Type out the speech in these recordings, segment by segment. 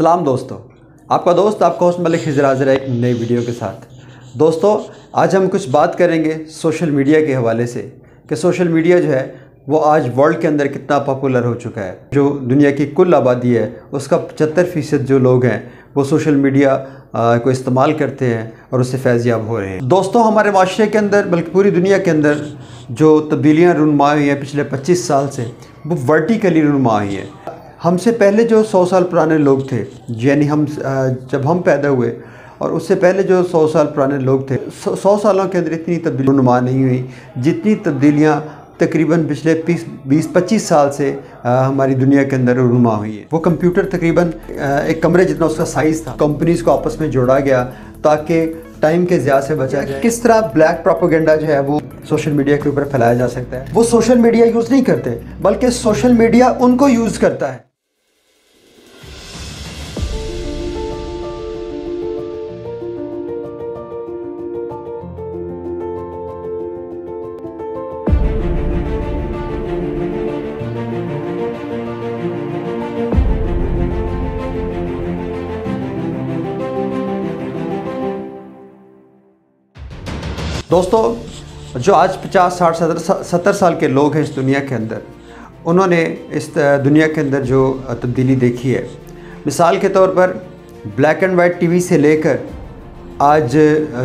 सलाम दोस्तों। आपका दोस्त आपका होस्ट मलिक हिजर हाजिर है एक नई वीडियो के साथ। दोस्तों, आज हम कुछ बात करेंगे सोशल मीडिया के हवाले से कि सोशल मीडिया जो है, वो आज वर्ल्ड के अंदर कितना पॉपुलर हो चुका है। जो दुनिया की कुल आबादी है, उसका पचहत्तर फ़ीसद जो लोग हैं, वो सोशल मीडिया को इस्तेमाल करते हैं और उससे फैज़याब हो रहे हैं। दोस्तों, हमारे माशरे के अंदर, बल्कि पूरी दुनिया के अंदर जो तब्दीलियाँ रुनमा हुई हैं पिछले 25 साल से, वो वर्टिकली रुनमा हुई हैं। हमसे पहले जो सौ साल पुराने लोग थे यानी हम जब हम पैदा हुए और उससे पहले जो सौ साल पुराने लोग थे सौ सालों के अंदर इतनी तब्दीली नुमा नहीं हुई जितनी तब्दीलियाँ तकरीबन पिछले बीस पच्चीस साल से आ, हमारी दुनिया के अंदर रुनुमा हुई है। वो कंप्यूटर तकरीबन एक कमरे जितना उसका साइज़ था कंपनीज़ को आपस में जोड़ा गया ताकि टाइम के ज़्यादा से बचा जाए। किस तरह ब्लैक प्रोपोगेंडा जो है वो सोशल मीडिया के ऊपर फैलाया जा सकता है? वो सोशल मीडिया यूज़ नहीं करते बल्कि सोशल मीडिया उनको यूज़ करता है। दोस्तों, जो आज पचास, साठ, सत्तर सत्तर साल के लोग हैं इस दुनिया के अंदर, उन्होंने इस दुनिया के अंदर जो तब्दीली देखी है। मिसाल के तौर पर, ब्लैक एंड वाइट टीवी से लेकर आज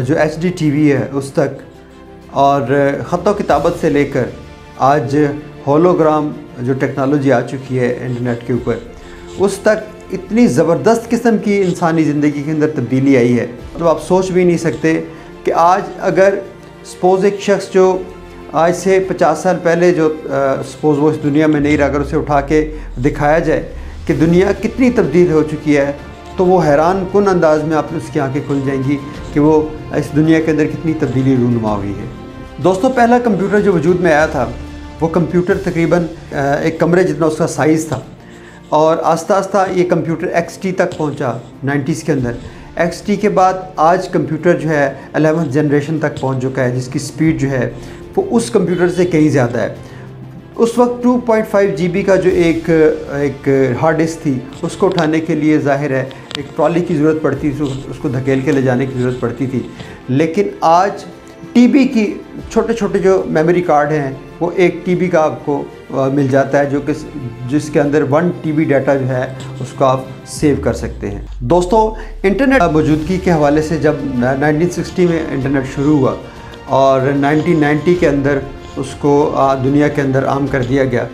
जो एच डी टी वी है, उस तक, और ख़त, किताबत से लेकर आज होलोग्राम जो टेक्नोलॉजी आ चुकी है इंटरनेट के ऊपर, उस तक इतनी ज़बरदस्त किस्म की इंसानी ज़िंदगी के अंदर तब्दीली आई है। मतलब तो आप सोच भी नहीं सकते कि आज अगर सपोज़ एक शख्स जो आज से 50 साल पहले जो सपोज़ वो इस दुनिया में नहीं रहा, अगर उसे उठा के दिखाया जाए कि दुनिया कितनी तब्दील हो चुकी है तो वो हैरान कन अंदाज में आप उसकी आँखें खुल जाएँगी कि वो इस दुनिया के अंदर कितनी तब्दीली रूनुमा हुई है। दोस्तों, पहला कंप्यूटर जो वजूद में आया था, वो कंप्यूटर तकरीबन एक कमरे जितना उसका साइज़ था, और आस्ता आस्ता ये कंप्यूटर एक्स तक पहुँचा 90s के अंदर। एक्स टी के बाद आज कंप्यूटर जो है एलेवंथ जनरेशन तक पहुँच चुका है, जिसकी स्पीड जो है, वो उस कंप्यूटर से कहीं ज़्यादा है। उस वक्त 2.5 जीबी का जो एक एक हार्ड डिस्क थी, उसको उठाने के लिए ज़ाहिर है, एक ट्रॉली की ज़रूरत पड़ती थी उसको धकेल के ले जाने की ज़रूरत पड़ती थी। लेकिन आज टीबी की छोटे छोटे जो मेमोरी कार्ड हैं वो एक टीबी का आपको मिल जाता है जो कि जिसके अंदर वन टीबी डाटा जो है, उसको आप सेव कर सकते हैं। दोस्तों इंटरनेट मौजूदगी के हवाले से जब 1960 में इंटरनेट शुरू हुआ और 1990 के अंदर उसको दुनिया के अंदर आम कर दिया गया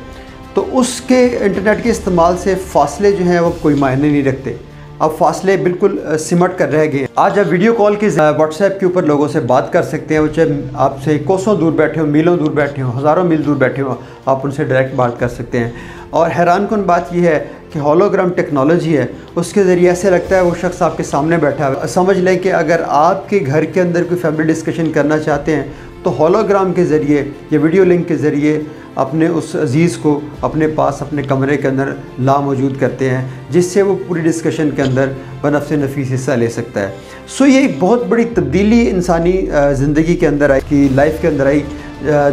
तो उसके इंटरनेट के इस्तेमाल से फासले जो हैं, वो कोई मायने नहीं रखते। अब फासले बिल्कुल सिमट कर रह गए। आज आप वीडियो कॉल के व्हाट्सएप के ऊपर लोगों से बात कर सकते हैं चाहे आपसे कोसों दूर बैठे हो, मीलों दूर बैठे हो, हज़ारों मील दूर बैठे हो, आप उनसे डायरेक्ट बात कर सकते हैं। और हैरान कन बात यह है कि होलोग्राम टेक्नोलॉजी है, उसके ज़रिए ऐसे लगता है वो शख्स आपके सामने बैठा है। समझ लें कि अगर आपके घर के अंदर कोई फैमिली डिस्कशन करना चाहते हैं तो होलोग्राम के ज़रिए या वीडियो लिंक के ज़रिए अपने उस अज़ीज़ को अपने पास, अपने कमरे के अंदर ला मौजूद करते हैं, जिससे वो पूरी डिस्कशन के अंदर बनफ नफीस हिस्सा ले सकता है। सो ये एक बहुत बड़ी तब्दीली इंसानी ज़िंदगी के अंदर आई, कि लाइफ के अंदर आई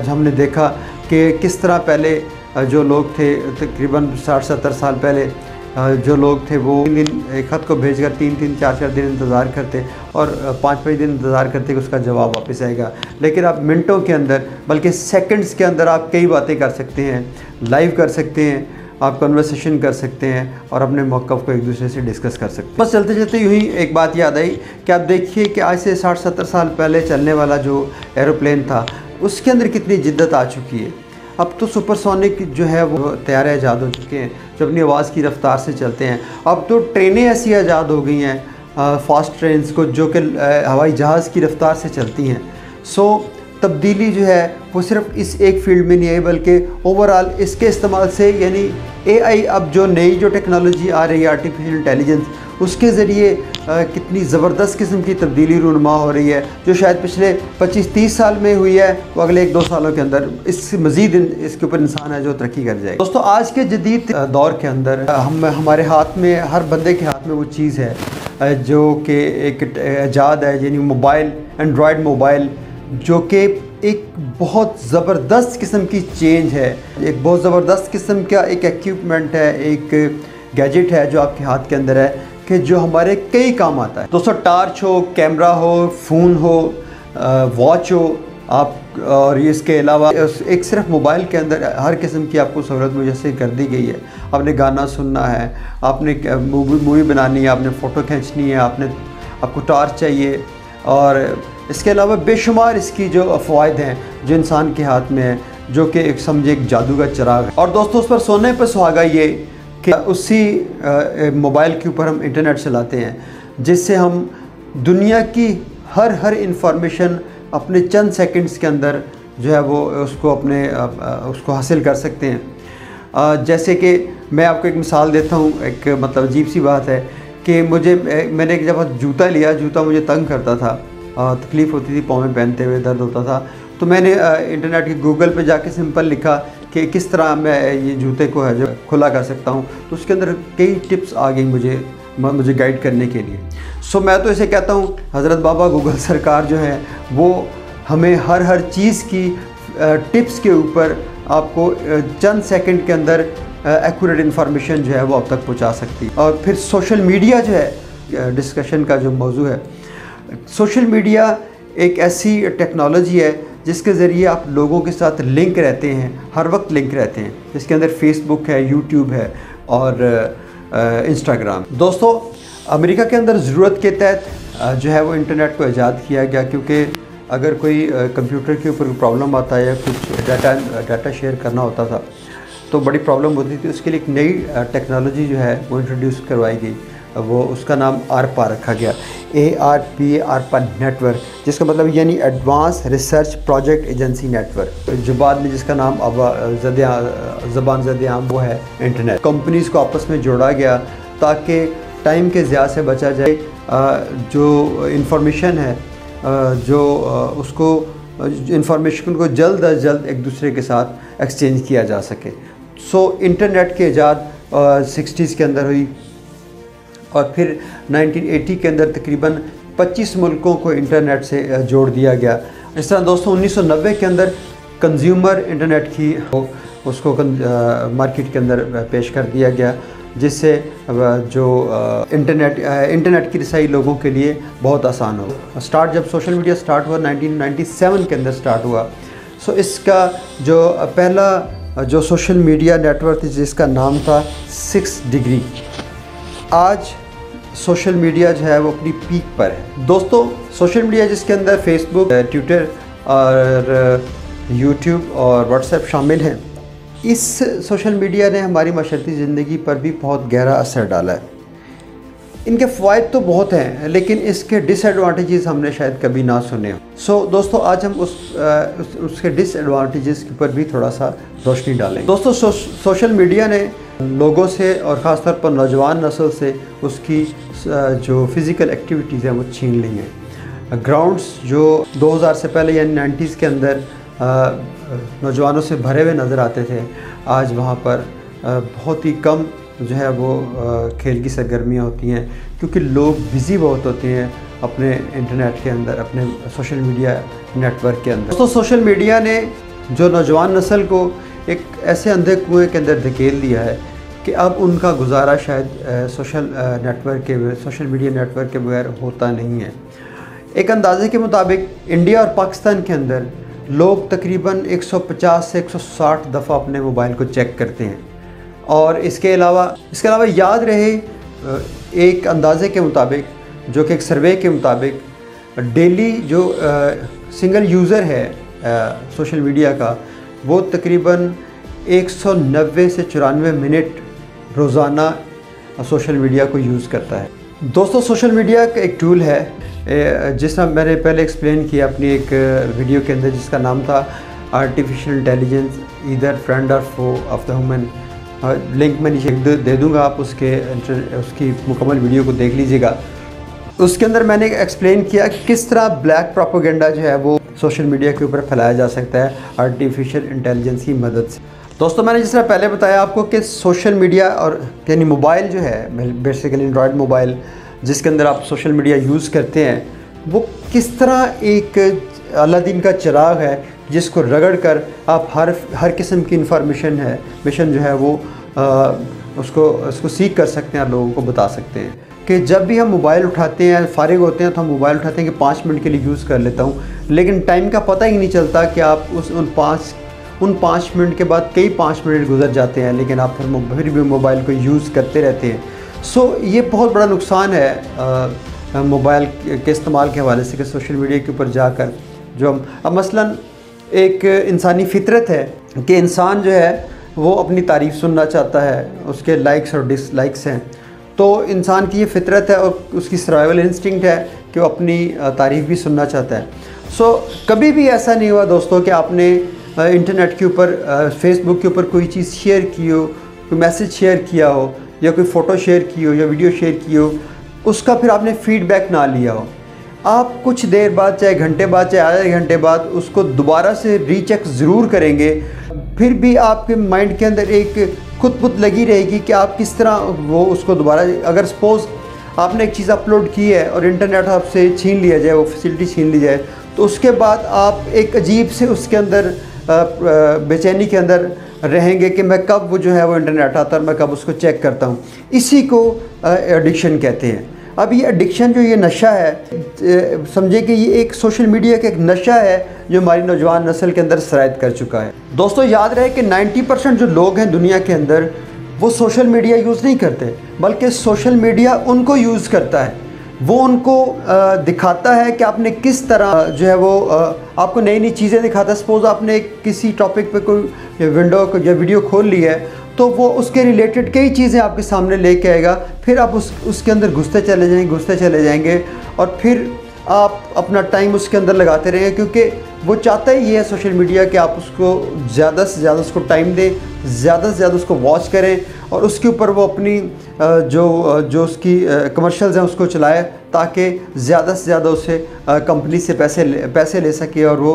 हमने देखा कि किस तरह पहले जो लोग थे, तकरीबन साठ सत्तर साल पहले जो लोग थे वो तीन दिन, एक ख़त को भेजकर तीन तीन चार चार दिन इंतज़ार करते और पाँच पाँच दिन इंतज़ार करते कि उसका जवाब वापस आएगा। लेकिन आप मिनटों के अंदर, बल्कि सेकंड्स के अंदर आप कई बातें कर सकते हैं। लाइव कर सकते हैं, आप कन्वर्सेशन कर सकते हैं और अपने मौक़ को एक दूसरे से डिस्कस कर सकते हैं। बस चलते चलते यूँ ही एक बात याद आई कि आप देखिए कि आज से साठ सत्तर साल पहले चलने वाला जो एरोप्लेन था, उसके अंदर कितनी जिद्दत आ चुकी है। अब तो सुपरसोनिक जो है वो तैयार ईजाद हो चुके हैं जो अपनी आवाज़ की रफ्तार से चलते हैं। अब तो ट्रेनें ऐसी आज़ाद हो गई हैं फास्ट ट्रेन को, जो कि हवाई जहाज़ की रफ्तार से चलती हैं। सो तब्दीली जो है, वो सिर्फ़ इस एक फ़ील्ड में नहीं आई, बल्कि ओवरऑल इसके इस्तेमाल से, यानी एआई अब जो नई जो टेक्नोलॉजी आ रही है आर्टिफिशियल इंटेलिजेंस उसके ज़रिए कितनी ज़बरदस्त किस्म की तब्दीली रूनमा हो रही है, जो शायद पिछले 25-30 साल में हुई है, वो अगले एक दो सालों के अंदर इस मज़ीद इसके ऊपर इंसान है जो तरक्की कर जाए दोस्तों, आज के जदीद दौर के अंदर हम, हमारे हाथ में, हर बंदे के हाथ में वो चीज़ है जो कि एक ईजाद है, यानी मोबाइल, एंड्रॉयड मोबाइल, जो कि एक बहुत ज़बरदस्त किस्म की चेंज है। एक बहुत ज़बरदस्त किस्म का एक एक्यूपमेंट है, एक गैजेट है जो आपके हाथ के अंदर है। कि जो हमारे कई काम आता है। दोस्तों, टार्च हो, कैमरा हो, फ़ोन हो वॉच हो, आप, और इसके अलावा एक सिर्फ़ मोबाइल के अंदर हर किस्म की आपको सहूलत मुझे कर दी गई है। आपने गाना सुनना है, आपने मूवी बनानी है, आपने फ़ोटो खींचनी है, आपने, आपको टार्च चाहिए, और इसके अलावा बेशुमार इसकी जो फ़वाद हैं, जो इंसान के हाथ में है, जो कि एक समझे एक जादू का चिराग है। और दोस्तों, उस पर सोने पर सुहागा ये कि उसी मोबाइल के ऊपर हम इंटरनेट चलाते हैं, जिससे हम दुनिया की हर हर इंफॉर्मेशन अपने चंद सेकंड्स के अंदर जो है वो उसको अपने उसको हासिल कर सकते हैं। जैसे कि मैं आपको एक मिसाल देता हूँ, एक मतलब अजीब सी बात है कि मुझे मैंने एक जब जूता लिया, जूता मुझे तंग करता था तकलीफ़ होती थी, पाँव में पहनते हुए दर्द होता था तो मैंने इंटरनेट के गूगल पे जाके सिंपल लिखा कि किस तरह मैं ये जूते को है जो खुला कर सकता हूँ। तो उसके अंदर कई टिप्स आ गई मुझे मुझे गाइड करने के लिए। सो मैं तो इसे कहता हूँ, हज़रत बाबा गूगल सरकार जो है, वो हमें हर हर चीज़ की टिप्स के ऊपर आपको चंद सेकंड के अंदर एक्यूरेट इन्फॉर्मेशन जो है वो अब तक पहुँचा सकती है। और फिर सोशल मीडिया जो है डिस्कशन का जो मौजू है सोशल मीडिया एक ऐसी टेक्नोलॉजी है जिसके ज़रिए आप लोगों के साथ लिंक रहते हैं, हर वक्त लिंक रहते हैं। जिसके अंदर फेसबुक है यूट्यूब है और इंस्टाग्राम दोस्तों, अमेरिका के अंदर ज़रूरत के तहत जो है वो इंटरनेट को ईजाद किया गया क्योंकि अगर कोई कंप्यूटर के ऊपर प्रॉब्लम आता है या कुछ डाटा डाटा शेयर करना होता था तो बड़ी प्रॉब्लम होती थी। उसके लिए एक नई टेक्नोलॉजी जो है वो इंट्रोड्यूस करवाई गई। वो उसका नाम आरपा रखा गया। A R P ARPA network जिसका मतलब यानी advance research project agency network जो बाद में जिसका नाम अब ज़बान जद आम वो है इंटरनेट कंपनीज़ को आपस में जोड़ा गया ताकि टाइम के ज़्यादा से बचा जाए। जो इंफॉर्मेशन है जो उसको इंफॉर्मेशन को जल्द अज जल्द एक दूसरे के साथ एक्सचेंज किया जा सके। सो so, इंटरनेट के ईजाद सिक्सटीज़ के अंदर हुई। और फिर 1980 के अंदर तकरीबन 25 मुल्कों को इंटरनेट से जोड़ दिया गया। इस तरह दोस्तों 1990 के अंदर कंज्यूमर इंटरनेट की उसको मार्केट के अंदर पेश कर दिया गया, जिससे जो इंटरनेट इंटरनेट की रसाई लोगों के लिए बहुत आसान हो। स्टार्ट जब सोशल मीडिया स्टार्ट हुआ 1997 के अंदर स्टार्ट हुआ। सो इसका जो पहला जो सोशल मीडिया नेटवर्क जिसका नाम था सिक्स डिग्री। आज सोशल मीडिया जो है वो अपनी पीक पर है। दोस्तों सोशल मीडिया जिसके अंदर फेसबुक ट्विटर और यूट्यूब और व्हाट्सएप शामिल हैं इस सोशल मीडिया ने हमारी मशरती ज़िंदगी पर भी बहुत गहरा असर डाला है। इनके फ़ायद तो बहुत हैं लेकिन इसके डिसएडवांटेजेस हमने शायद कभी ना सुने सो so, दोस्तों आज हम उस, उस उसके डिसएडवांटेजेस के ऊपर भी थोड़ा सा रोशनी डालें दोस्तों सो, सोशल मीडिया ने लोगों से और ख़ास तौर पर नौजवान नस्ल से उसकी जो फ़िज़िकल एक्टिविटीज़ हैं, वो छीन ली हैं। ग्राउंड्स जो 2000 से पहले यानी नाइन्टीज़ के अंदर नौजवानों से भरे हुए नज़र आते थे, आज वहाँ पर बहुत ही कम जो है वो खेल की सरगर्मियाँ होती हैं, क्योंकि लोग बिज़ी बहुत होते हैं अपने इंटरनेट के अंदर, अपने सोशल मीडिया नेटवर्क के अंदर। तो सोशल मीडिया ने जो नौजवान नस्ल को एक ऐसे अंधे कुएँ के अंदर धकेल दिया है कि अब उनका गुजारा शायद सोशल नेटवर्क के सोशल मीडिया नेटवर्क के बगैर होता नहीं है। एक अंदाजे के मुताबिक इंडिया और पाकिस्तान के अंदर लोग तकरीबन 150 से 160 दफ़ा अपने मोबाइल को चेक करते हैं। और इसके अलावा इसके अलावा याद रहे एक अंदाजे के मुताबिक जो कि एक सर्वे के मुताबिक डेली जो आ, सिंगल यूज़र है आ, सोशल मीडिया का वो तकरीबन 190 से चौरानवे मिनट रोज़ाना सोशल मीडिया को यूज़ करता है। दोस्तों, सोशल मीडिया का एक टूल है। जिस तरह मैंने पहले एक्सप्लेन किया अपनी एक वीडियो के अंदर, जिसका नाम था आर्टिफिशियल इंटेलिजेंस इधर फ्रेंड और foe of the human link मैं नीचे दे दूँगा, आप उसके उसकी मुकम्मल वीडियो को देख लीजिएगा। उसके अंदर मैंने एक्सप्लेन किया कि किस तरह ब्लैक प्रोपोगेंडा जो है, वो सोशल मीडिया के ऊपर फैलाया जा सकता है आर्टिफिशियल इंटेलिजेंस की मदद से। दोस्तों मैंने जिस तरह पहले बताया आपको कि सोशल मीडिया और यानी मोबाइल जो है बेसिकली एंड्रॉयड मोबाइल जिसके अंदर आप सोशल मीडिया यूज़ करते हैं वो किस तरह एक अलादीन का चिराग है जिसको रगड़ कर आप हर हर किस्म की इंफॉर्मेशन है मिशन जो है वो आ, उसको उसको सीख कर सकते हैं और लोगों को बता सकते हैं। कि जब भी हम मोबाइल उठाते हैं फारिग होते हैं तो हम मोबाइल उठाते हैं कि पाँच मिनट के लिए यूज़ कर लेता हूँ लेकिन टाइम का पता ही नहीं चलता कि आप उस उन पाँच उन पाँच मिनट के बाद कई पाँच मिनट गुजर जाते हैं लेकिन आप फिर फिर भी मोबाइल को यूज़ करते रहते हैं। सो ये बहुत बड़ा नुकसान है मोबाइल के इस्तेमाल के हवाले से कि सोशल मीडिया के ऊपर जाकर जो हम अब मसलन एक इंसानी फितरत है कि इंसान जो है वो अपनी तारीफ़ सुनना चाहता है उसके लाइक्स और डिसलाइक्स हैं। तो इंसान की ये फितरत है और उसकी सर्वाइवल इंस्टिंक्ट है कि वो अपनी तारीफ़ भी सुनना चाहता है। सो so, कभी भी ऐसा नहीं हुआ दोस्तों कि आपने इंटरनेट के ऊपर फेसबुक के ऊपर कोई चीज़ शेयर की हो, कोई मैसेज शेयर किया हो, या कोई फ़ोटो शेयर की हो, या वीडियो शेयर की हो, उसका फिर आपने फ़ीडबैक ना लिया हो। आप कुछ देर बाद, चाहे घंटे बाद, चाहे आधे घंटे बाद, उसको दोबारा से रीचेक ज़रूर करेंगे। फिर भी आपके माइंड के अंदर एक खुद खुद लगी रहेगी कि आप किस तरह वो उसको दोबारा, अगर सपोज़ आपने एक चीज़ अपलोड की है और इंटरनेट आपसे छीन लिया जाए, वो फैसिलिटी छीन ली जाए तो उसके बाद आप एक अजीब से उसके अंदर बेचैनी के अंदर रहेंगे कि मैं कब वो जो है वो इंटरनेट आता है और मैं कब उसको चेक करता हूँ। इसी को एडिक्शन कहते हैं। अब ये एडिक्शन जो ये नशा है समझे कि ये एक सोशल मीडिया का एक नशा है जो हमारी नौजवान नस्ल के अंदर शरायत कर चुका है। दोस्तों, याद रहे कि 90 परसेंट जो लोग हैं दुनिया के अंदर, वो सोशल मीडिया यूज़ नहीं करते, बल्कि सोशल मीडिया उनको यूज़ करता है। वो उनको दिखाता है कि आपने किस तरह जो है वो आपको नई नई चीज़ें दिखाता है। सपोज़ आपने किसी टॉपिक पे कोई विंडो या वीडियो खोल ली है तो वो उसके रिलेटेड कई चीज़ें आपके सामने लेके आएगा। फिर आप उस, उसके अंदर घुसते चले जाएँगे घुसते चले जाएँगे और फिर आप अपना टाइम उसके अंदर लगाते रहेंगे। क्योंकि वो चाहता ही ये है सोशल मीडिया कि आप उसको ज़्यादा से ज़्यादा उसको टाइम दें, ज़्यादा से ज़्यादा उसको वॉच करें और उसके ऊपर वो अपनी जो जो उसकी कमर्शल्स हैं उसको चलाए ताकि ज़्यादा से ज़्यादा उसे कंपनी से पैसे पैसे ले सके और वो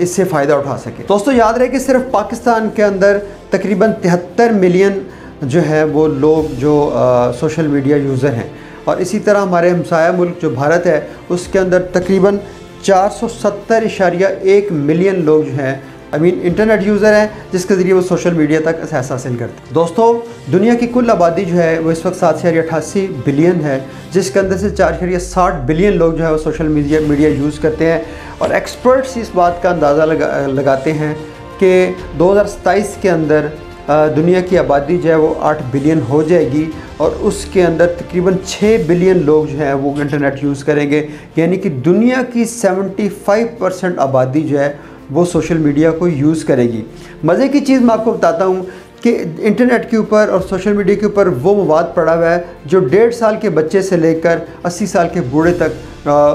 इससे फ़ायदा उठा सके। दोस्तों, याद रहे कि सिर्फ़ पाकिस्तान के अंदर तकरीबन तिहत्तर मिलियन जो है वो लोग, जो सोशल मीडिया यूज़र हैं। और इसी तरह हमारे हमसाया मुल्क जो भारत है, उसके अंदर तकरीबन चार सौ सत्तर इशारिया एक मिलियन लोग जो हैं आई मीन इंटरनेट यूज़र हैं, जिसके ज़रिए वो सोशल मीडिया तक एहसास हासिल करते हैं। दोस्तों, दुनिया की कुल आबादी जो है, वो इस वक्त सात शरिया अठासी बिलियन है, जिसके अंदर से चार शरिया साठ बिलियन लोग जो है, वो सोशल मीडिया मीडिया यूज़ करते हैं। और एक्सपर्ट्स इस बात का अंदाज़ा लगा, लगाते हैं कि दो हज़ार सताईस के अंदर दुनिया की आबादी जो है वो आठ बिलियन हो जाएगी और उसके अंदर तकरीबन छः बिलियन लोग जो हैं वो इंटरनेट यूज़ करेंगे। यानी कि दुनिया की 75 परसेंट आबादी जो है वो सोशल मीडिया को यूज़ करेगी। मज़े की चीज़ मैं आपको बताता हूँ कि इंटरनेट के ऊपर और सोशल मीडिया के ऊपर वो मवाद पड़ा हुआ है जो डेढ़ साल के बच्चे से लेकर अस्सी साल के बूढ़े तक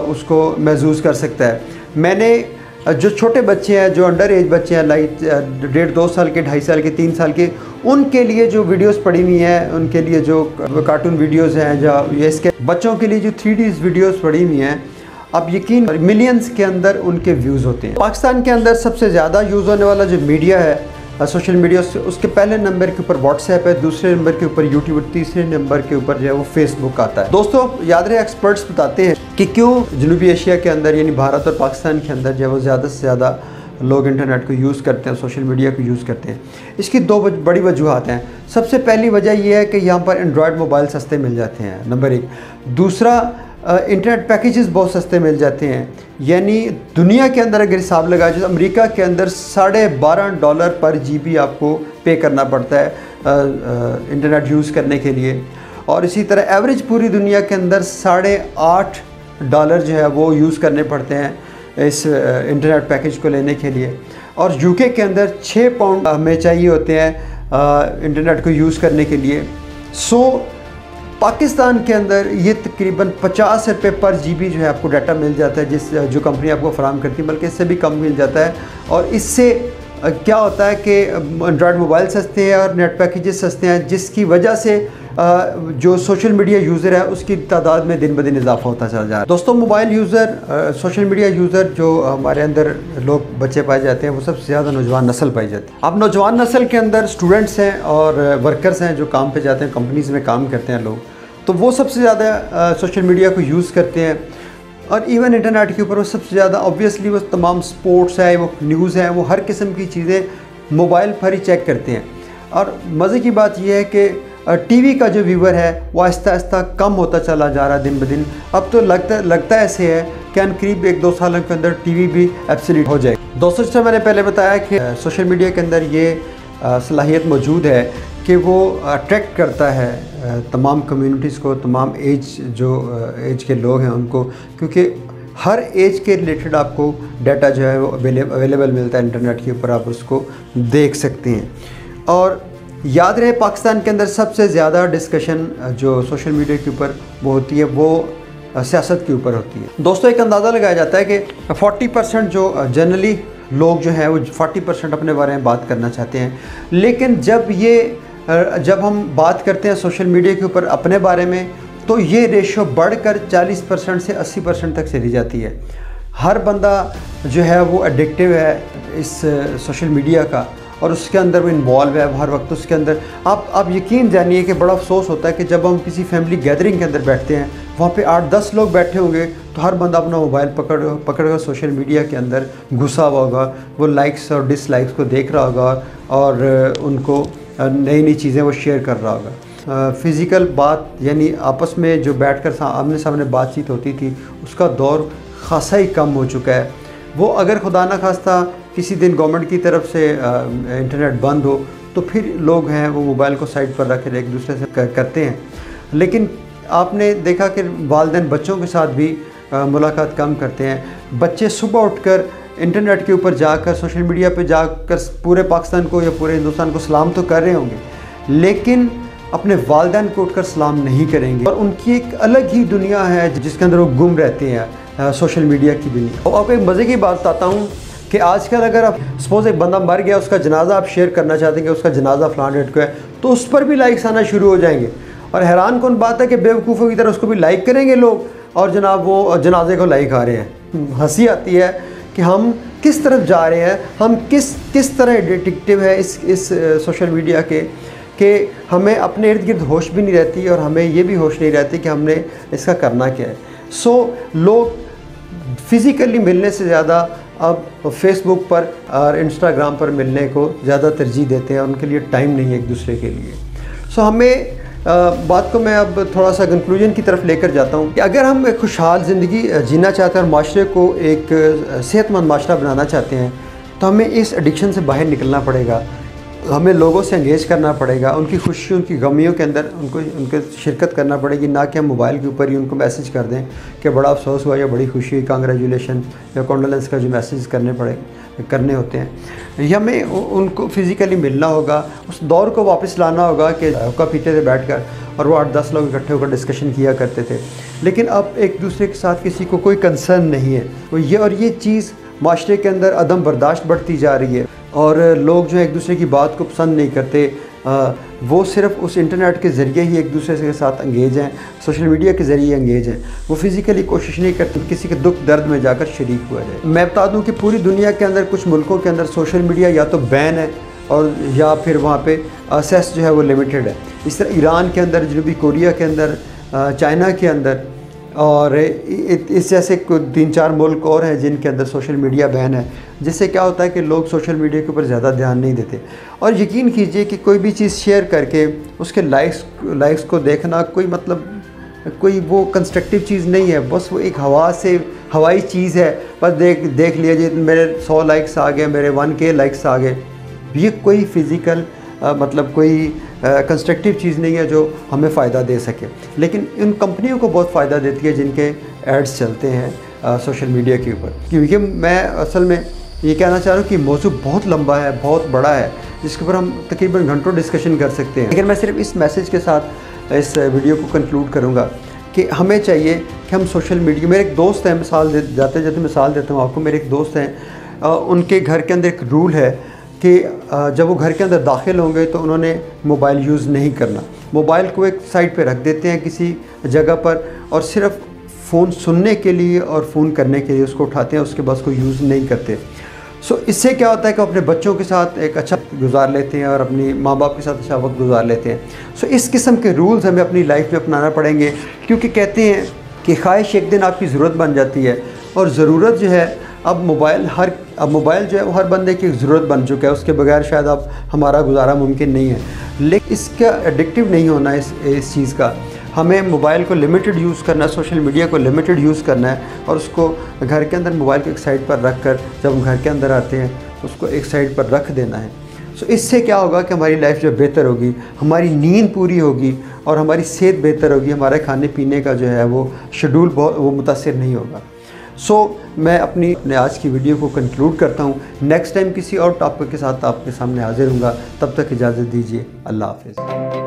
उसको महसूस कर सकता है। मैंने जो छोटे बच्चे हैं, जो अंडर एज बच्चे हैं लाइक डेढ़ दो साल के, ढाई साल के, तीन साल के, उनके लिए जो वीडियोस पड़ी हुई हैं, उनके लिए जो कार्टून वीडियोस हैं या इसके बच्चों के लिए जो थ्री डी वीडियोज़ पड़ी हुई हैं अब यकीन मिलियंस के अंदर उनके व्यूज़ होते हैं। पाकिस्तान के अंदर सबसे ज़्यादा यूज़ होने वाला जो मीडिया है सोशल मीडिया उसके पहले नंबर के ऊपर व्हाट्सएप है, दूसरे नंबर के ऊपर यूट्यूब तीसरे नंबर के ऊपर जो है वो फेसबुक आता है। दोस्तों, याद रहे एक्सपर्ट्स बताते हैं कि क्यों जनूबी एशिया के अंदर यानी भारत और पाकिस्तान के अंदर जो है वो ज़्यादा से ज़्यादा लोग इंटरनेट को यूज़ करते हैं सोशल मीडिया को यूज़ करते हैं। इसकी दो बड़ी वजूहत हैं। सबसे पहली वजह यह है कि यहाँ पर एंड्रॉयड मोबाइल सस्ते मिल जाते हैं नंबर एक। दूसरा इंटरनेट पैकेजेस बहुत सस्ते मिल जाते हैं। यानी दुनिया के अंदर अगर हिसाब लगा जाए तो अमेरिका के अंदर साढ़े बारह डॉलर पर जीबी आपको पे करना पड़ता है इंटरनेट यूज़ करने के लिए। और इसी तरह एवरेज पूरी दुनिया के अंदर साढ़े आठ डॉलर जो है वो यूज़ करने पड़ते हैं इस इंटरनेट पैकेज को लेने के लिए। और यूके के अंदर छः पाउंड हमें चाहिए होते हैं इंटरनेट को यूज़ करने के लिए। सो पाकिस्तान के अंदर ये तकरीबन पचास रुपये पर जीबी जो है आपको डाटा मिल जाता है, जिस, जो कंपनी आपको फराम करती है, बल्कि इससे भी कम मिल जाता है। और इससे क्या होता है कि एंड्रॉयड मोबाइल सस्ते हैं और नेट पैकेजेस सस्ते हैं, जिसकी वजह से जो सोशल मीडिया यूज़र है, उसकी तादाद में दिन ब दिन इजाफा होता चला जा रहा है। दोस्तों mobile user social media user जो हमारे अंदर लोग बच्चे पाए जाते हैं, वो सबसे ज़्यादा नौजवान नस्ल पाई जाती है। अब नौजवान नस्ल के अंदर स्टूडेंट्स हैं और वर्कर्स हैं जो काम पर जाते हैं कंपनीज़ में काम करते हैं लोग तो वो सबसे ज़्यादा सोशल मीडिया को यूज़ करते हैं। और इवन इंटरनेट के ऊपर वो सबसे ज़्यादा ऑब्वियसली वो तमाम स्पोर्ट्स है, वो न्यूज़ है, वो हर किस्म की चीज़ें मोबाइल पर ही चेक करते हैं। और मज़े की बात यह है कि टीवी का जो व्यूवर है, वो आहिस्ता आहिस्ता कम होता चला जा रहा है दिन ब दिन। अब तो लगता लगता ऐसे है कि करीब एक दो सालों के अंदर टीवी भी एब्सोल्यूट हो जाए दोस्तों, जैसे मैंने पहले बताया कि सोशल मीडिया के अंदर ये सलाहियत मौजूद है कि वो अट्रैक्ट करता है तमाम कम्युनिटीज़ को, तमाम एज जो एज के लोग हैं उनको, क्योंकि हर एज के रिलेटेड आपको डाटा जो है वो अवेलेबल मिलता है इंटरनेट के ऊपर, आप उसको देख सकते हैं। और याद रहे, पाकिस्तान के अंदर सबसे ज़्यादा डिस्कशन जो सोशल मीडिया के ऊपर वो होती है, वो सियासत के ऊपर होती है। दोस्तों, एक अंदाज़ा लगाया जाता है कि 40 परसेंट जो जनरली लोग जो हैं, वो 40 परसेंट अपने बारे में बात करना चाहते हैं। लेकिन जब ये जब हम बात करते हैं सोशल मीडिया के ऊपर अपने बारे में तो ये रेशो बढ़कर 40 परसेंट से 80 परसेंट तक चली जाती है। हर बंदा जो है, वो एडिक्टिव है इस सोशल मीडिया का। और उसके अंदर वो इन्वॉल्व है हर वक्त उसके अंदर। आप आप यकीन जानिए कि बड़ा अफसोस होता है कि जब हम किसी फैमिली गैदरिंग के अंदर बैठते हैं, वहाँ पे आठ दस लोग बैठे होंगे तो हर बंदा अपना मोबाइल पकड़ पकड़ कर सोशल मीडिया के अंदर, घुसा हुआ होगा, वो लाइक्स और डिसलाइक्स को देख रहा होगा और उनको नई नई चीज़ें वो शेयर कर रहा होगा। फ़िज़िकल बात, यानी आपस में जो बैठ कर आमने सामने बातचीत होती थी, उसका दौर खासा ही कम हो चुका है। वो अगर खुदा न खास्ता किसी दिन गवर्नमेंट की तरफ़ से इंटरनेट बंद हो तो फिर लोग हैं वो मोबाइल को साइड पर रख एक दूसरे से करते हैं। लेकिन आपने देखा कि वालदेन बच्चों के साथ भी मुलाकात कम करते हैं। बच्चे सुबह उठकर इंटरनेट के ऊपर जाकर, सोशल मीडिया पे जाकर पूरे पाकिस्तान को या पूरे हिंदुस्तान को सलाम तो कर रहे होंगे, लेकिन अपने वालदेन को उठकर सलाम नहीं करेंगे। और उनकी एक अलग ही दुनिया है जिसके अंदर वो गुम रहते हैं सोशल मीडिया की दुनिया। और आपको एक मज़े की बात बताता हूँ कि आजकल अगर आप सपोज़ एक बंदा मर गया उसका जनाजा आप शेयर करना चाहते हैं कि उसका जनाजा फलान डेट को है तो उस पर भी लाइक्स आना शुरू हो जाएँगे। और हैरान कौन बात है कि बेवकूफ़ों की तरह उसको भी लाइक करेंगे लोग और जनाब वो जनाजे को लाइक आ रहे हैं। हँसी आती है कि हम किस तरफ़ जा रहे हैं हम किस किस तरह डिटेक्टिव है इस इस सोशल मीडिया के कि हमें अपने इर्द गिर्द होश भी नहीं रहती और हमें ये भी होश नहीं रहती कि हमने इसका करना क्या है। सो so, लोग फ़िज़िकली मिलने से ज़्यादा अब फेसबुक पर और इंस्टाग्राम पर मिलने को ज़्यादा तरजीह देते हैं, उनके लिए टाइम नहीं है एक दूसरे के लिए। सो हमें बात को मैं अब थोड़ा सा कंक्लूजन की तरफ़ लेकर जाता हूँ कि अगर हम एक खुशहाल ज़िंदगी जीना चाहते हैं और माशरे को एक सेहतमंद माशरा बनाना चाहते हैं तो हमें इस एडिक्शन से बाहर निकलना पड़ेगा। हमें लोगों से इंगेज करना पड़ेगा, उनकी खुशी उनकी गमियों के अंदर उनको, उनके शिरकत करना पड़ेगी, ना कि हम मोबाइल के ऊपर ही उनको मैसेज कर दें कि बड़ा अफसोस हुआ, या बड़ी खुशी हुई कांग्रेचुलेशन या कॉन्डोलेंस का जो मैसेज करने पड़े, करने होते हैं। या हमें उनको फिज़िकली मिलना होगा, उस दौर को वापस लाना होगा कि हुक्का पीते थे बैठ कर और वो आठ दस लोग इकट्ठे होकर डिस्कशन किया करते थे। लेकिन अब एक दूसरे के साथ किसी को कोई कंसर्न नहीं है। ये, और ये चीज़ माशरे के अंदर अदम बर्दाश्त बढ़ती जा रही है। और लोग जो एक दूसरे की बात को पसंद नहीं करते वो सिर्फ़ उस इंटरनेट के ज़रिए ही एक दूसरे के साथ अंगेज हैं सोशल मीडिया के ज़रिए अंगेज हैं। वो फिज़िकली कोशिश नहीं करते किसी के दुख दर्द में जाकर शरीक हुआ जाए। मैं बता दूँ कि पूरी दुनिया के अंदर, कुछ मुल्कों के अंदर सोशल मीडिया या तो बैन है और या फिर वहाँ पे असेस जो है वो लिमिटेड है। इस तरह ईरान के अंदर, जनूबी कोरिया के अंदर चाइना के अंदर और इस जैसे तीन चार मुल्क और हैं जिनके अंदर सोशल मीडिया बैन है, जिससे क्या होता है कि लोग सोशल मीडिया के ऊपर ज़्यादा ध्यान नहीं देते। और यकीन कीजिए कि कोई भी चीज़ शेयर करके उसके लाइक्स लाइक्स को देखना कोई मतलब कोई वो कंस्ट्रक्टिव चीज़ नहीं है, बस वो एक हवा से, हवाई चीज़ है। बस देख देख लिया जी मेरे सौ लाइक्स आ गए, मेरे वन के लाइक्स आ गए। ये कोई फ़िज़िकल मतलब कोई कंस्ट्रक्टिव चीज़ नहीं है जो हमें फ़ायदा दे सके। लेकिन इन कंपनियों को बहुत फ़ायदा देती है जिनके एड्स चलते हैं सोशल मीडिया के ऊपर। क्योंकि मैं असल में ये कहना चाह रहा हूँ कि मौजू बहुत लंबा है, बहुत बड़ा है, जिसके ऊपर हम तकरीबन घंटों डिस्कशन कर सकते हैं। लेकिन मैं सिर्फ़ इस मैसेज के साथ, इस वीडियो को कंक्लूड करूँगा कि हमें चाहिए कि हम सोशल मीडिया मेरे एक दोस्त हैं, मिसाल दे जाते जाते मिसाल देता हूँ आपको, मेरे एक दोस्त हैं उनके घर के अंदर एक रूल है कि जब वो घर के अंदर दाखिल होंगे तो उन्होंने मोबाइल यूज़ नहीं करना। मोबाइल को एक साइड पे रख देते हैं किसी जगह पर और सिर्फ़ फ़ोन सुनने के लिए और फ़ोन करने के लिए उसको उठाते हैं उसके बाद उसको यूज़ नहीं करते। सो so, इससे क्या होता है कि अपने बच्चों के साथ एक अच्छा गुजार लेते हैं और अपने माँ बाप के साथ अच्छा वक्त गुजार लेते हैं। सो so, इस किस्म के रूल्स हमें अपनी लाइफ में अपनाना पड़ेंगे क्योंकि कहते हैं कि ख्वाहिश एक दिन आपकी ज़रूरत बन जाती है और ज़रूरत जो है अब मोबाइल हर अब मोबाइल जो है वो हर बंदे की ज़रूरत बन चुका है उसके बगैर शायद अब हमारा गुजारा मुमकिन नहीं है। लेकिन इसका एडिक्टिव नहीं होना इस इस चीज़ का। हमें मोबाइल को लिमिटेड यूज़ करना है सोशल मीडिया को लिमिटेड यूज़ करना है और उसको घर के अंदर मोबाइल को एक साइड पर रख कर जब हम घर के अंदर आते हैं उसको एक साइड पर रख देना है। सो so, इससे क्या होगा कि हमारी लाइफ जो बेहतर होगी हमारी नींद पूरी होगी और हमारी सेहत बेहतर होगी हमारे खाने पीने का जो है वो शेड्यूल बहुत वो मुतासर नहीं होगा। सो so, मैं अपनी आज की वीडियो को कंक्लूड करता हूँ। नेक्स्ट टाइम किसी और टॉपिक के साथ आपके सामने हाजिर हूँ तब तक इजाज़त दीजिए। अल्लाह हाफिज़।